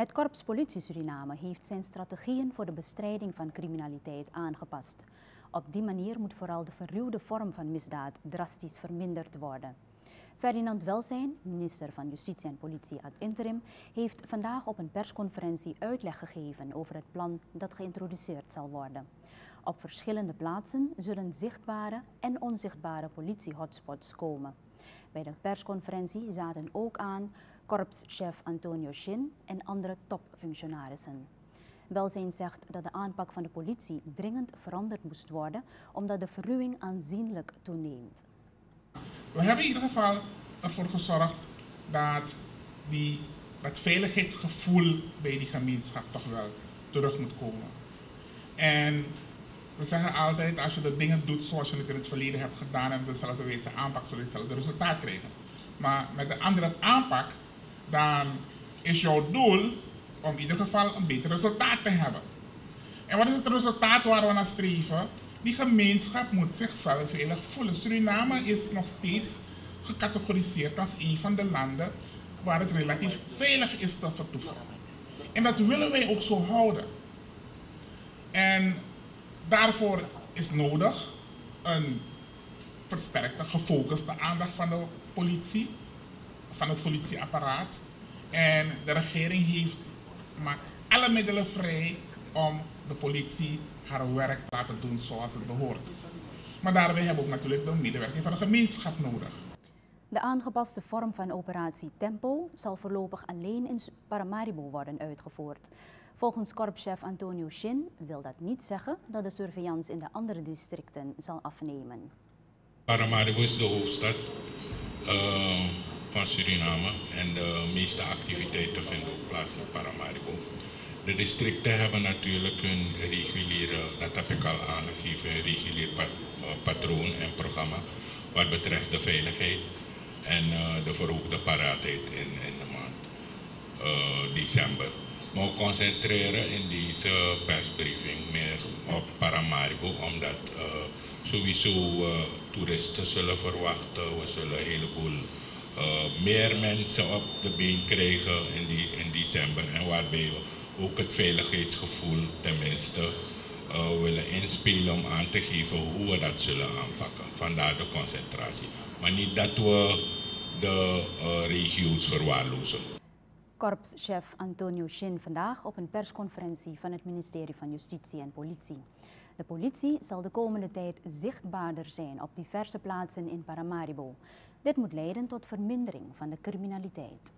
Het Korps Politie Suriname heeft zijn strategieën voor de bestrijding van criminaliteit aangepast. Op die manier moet vooral de verruwde vorm van misdaad drastisch verminderd worden. Ferdinand Welzijn, minister van Justitie en Politie ad interim, heeft vandaag op een persconferentie uitleg gegeven over het plan dat geïntroduceerd zal worden. Op verschillende plaatsen zullen zichtbare en onzichtbare politie-hotspots komen. Bij de persconferentie zaten ook aan korpschef Antonio Shin en andere topfunctionarissen. Welzijn zegt dat de aanpak van de politie dringend veranderd moest worden omdat de verruwing aanzienlijk toeneemt. We hebben in ieder geval ervoor gezorgd dat die, dat veiligheidsgevoel bij die gemeenschap toch wel terug moet komen. En we zeggen altijd, als je de dingen doet zoals je het in het verleden hebt gedaan en dezelfde wijze aanpak, zul je hetzelfde resultaat krijgen. Maar met een andere aanpak, dan is jouw doel om in ieder geval een beter resultaat te hebben. En wat is het resultaat waar we naar streven? Die gemeenschap moet zich veilig voelen. Suriname is nog steeds gecategoriseerd als een van de landen waar het relatief veilig is te vertoeven. En dat willen wij ook zo houden. En daarvoor is nodig een versterkte, gefocuste aandacht van de politie, van het politieapparaat. En de regering heeft, maakt alle middelen vrij om de politie haar werk te laten doen zoals het behoort. Maar daarbij hebben we ook natuurlijk de medewerking van de gemeenschap nodig. De aangepaste vorm van operatie Tempo zal voorlopig alleen in Paramaribo worden uitgevoerd. Volgens korpschef Antonio Shin wil dat niet zeggen dat de surveillance in de andere districten zal afnemen. Paramaribo is de hoofdstad uh, van Suriname en de meeste activiteiten vinden ook plaats in Paramaribo. De districten hebben natuurlijk een reguliere, dat heb ik al aangegeven, regulier eh, patroon en programma wat betreft de veiligheid en uh, de verhoogde paraatheid in, in de maand december. We concentreren in deze persbriefing meer op Paramaribo, omdat uh, sowieso toeristen zullen verwachten. We zullen een heleboel meer mensen op de been krijgen in, die, in december en waarbij we ook het veiligheidsgevoel tenminste willen inspelen om aan te geven hoe we dat zullen aanpakken. Vandaar de concentratie. Maar niet dat we de regio's verwaarlozen. Korpschef Antonio Shin vandaag op een persconferentie van het ministerie van Justitie en Politie. De politie zal de komende tijd zichtbaarder zijn op diverse plaatsen in Paramaribo. Dit moet leiden tot vermindering van de criminaliteit.